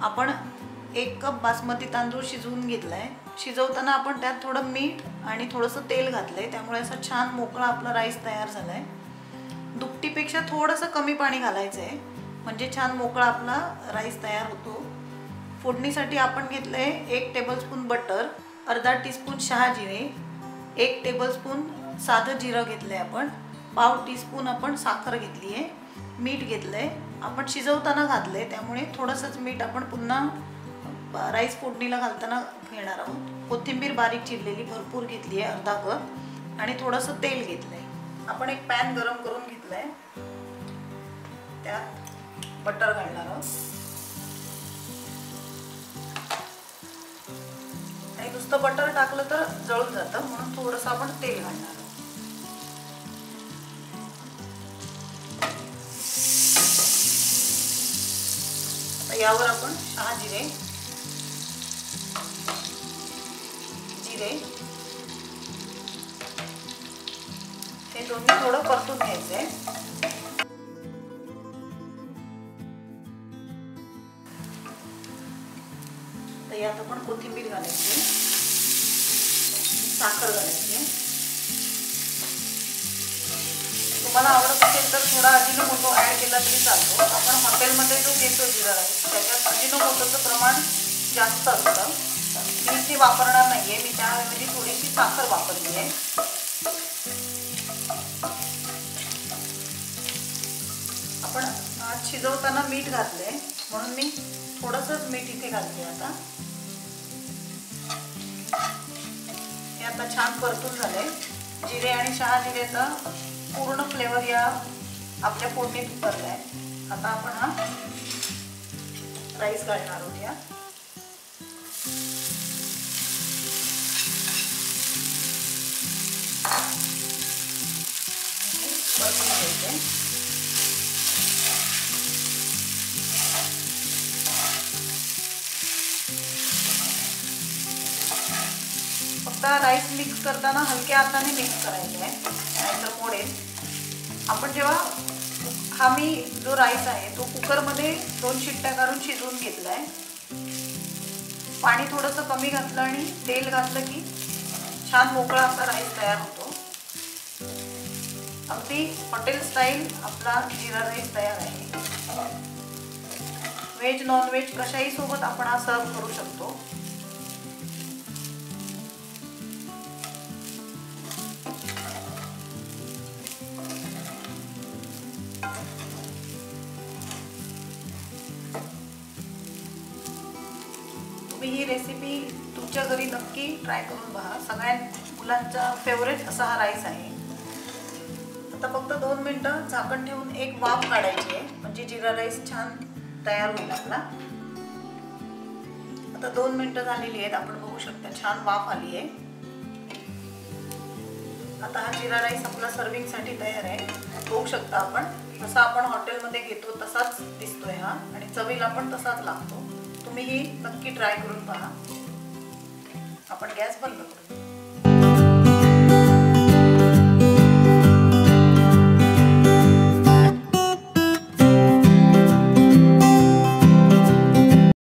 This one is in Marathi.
आपण एक कप बासमती तांदूळ शिजवून घेतलाय. शिजवताना आपण त्यात थोडं मीठ आणि थोडंसं तेल घातलंय. त्यामुळे असा छान मोकळा आपला राईस तयार झालाय. दुपटीपेक्षा थोडंसं कमी पाणी घालायचं आहे म्हणजे छान मोकळा आपला राईस तयार होतो. फोडणीसाठी आपण घेतलंय एक टेबलस्पून बटर अर्धा टीस्पून शहा जिरे एक टेबलस्पून साधं जिरं घेतलंय आपण पाव टीस्पून आपण साखर घेतली आहे मीठ घेतलंय आपण शिजवताना घातले त्यामुळे थोडंसंच मीठ आपण पुन्हा राईस फोडणीला घालताना घेणार आहोत. कोथिंबीर बारीक चिरलेली भरपूर घेतली आहे अर्धा कप. आणि थोडंसं तेल घेतलं आहे आपण एक पॅन गरम करून घेतलं आहे त्यात बटर घालणार आहोत. आणि नुसतं बटर टाकलं तर जळून जातं म्हणून थोडंसं आपण तेल घालणार यावर आपण सहा जिरे. जिरे. हे दोन्ही थोडं परतून घ्यायचंय तर यात आपण कोथिंबीर घालायची. साखर घालायची. तुम्हाला आवडत असेल तर थोडा अजिनोमोटो ॲड केला तरी चालतो. आपण हॉटेलमध्ये जो घेतो जिरा राईस त्याच्यात अजिनोमोटोचं प्रमाण जास्त असतं. मी ते वापरणार नाही आहे मी त्याऐवजी थोडीशी साखर वापरली आहे आपण आज शिजवताना मीठ घातलंय. म्हणून मी थोडंसंच मीठ इथे घालते आता. हे आता छान परतून झालंय. जिरे आणि शहा जिरेचं पूर्ण फ्लेवर या आपल्या फोडणीत आहे आता आपण हा राईस घालणार आहोत या. फक्त राईस मिक्स करताना हलक्या हाताने मिक्स करायचं आहे. नाहीतर मोडेल आपण जेव्हा हा मी जो राईस आहे तो कुकरमध्ये दोन शिट्ट्या काढून शिजवून घेतला आहे पाणी थोडंसं कमी घातलं आणि तेल घातलं की छान मोकळा असा राईस तयार होतो. अगदी हॉटेल स्टाईल आपला जिरा राईस तयार आहे. व्हेज नॉन व्हेज कशाही सोबत आपण हा सर्व करू शकतो. ही रेसिपी तुमच्या घरी नक्की ट्राय करून पहा सगळ्या मुलांचा फेवरेट असा हा राईस आहे. आता फक्त दोन मिनटं झाकण ठेवून एक वाफ काढायची आहे. म्हणजे जिरा राईस छान तयार होईल आपला. आता दोन मिनटं झालेली आहेत. आपण बघू शकता छान वाफ आली आहे. आता हा जिरा राईस आपला सर्विंगसाठी तयार आहे. बघू शकता आपण. जसा आपण हॉटेलमध्ये घेतो तसाच दिसतोय हा. आणि चवीला पण तसाच लागतो. तुम्ही ही नक्की ट्राय करून पहा. आपण गॅस बंद करू.